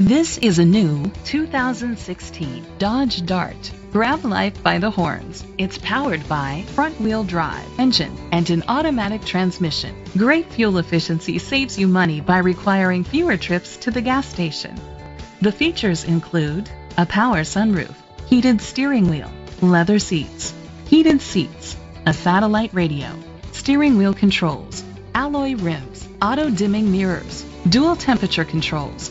This is a new 2016 Dodge Dart. Grab life by the horns. It's powered by front-wheel drive engine and an automatic transmission. Great fuel efficiency saves you money by requiring fewer trips to the gas station. The features include a power sunroof, heated steering wheel, leather seats, heated seats, a satellite radio, steering wheel controls, alloy rims, auto dimming mirrors, dual temperature controls,